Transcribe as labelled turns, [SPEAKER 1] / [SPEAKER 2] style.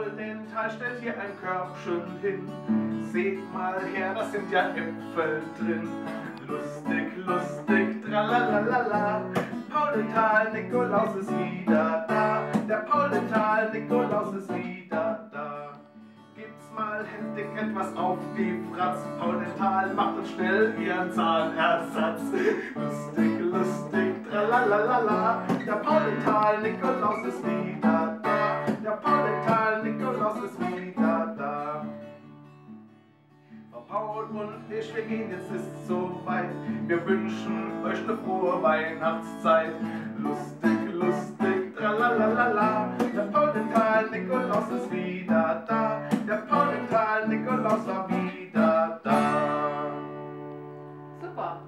[SPEAKER 1] Paul Dental stellt hier ein Körbchen hin. Seht mal her, da sind ja Äpfel drin. Lustig, lustig, tralalala. Paul Dental, Nikolaus ist wieder da. Der Paul Dental, Nikolaus ist wieder da. Gibt's mal heftig etwas auf die Fratz. Paul Dental macht uns schnell ihren Zahnersatz. Lustig, lustig, tralalala. Braut und ich, wir gehen, jetzt ist soweit. Wir wünschen euch eine frohe Weihnachtszeit. Lustig, lustig, tralalala. Der Paulental Nikolaus ist wieder da. Der Paulental Nikolaus war wieder da.
[SPEAKER 2] Super.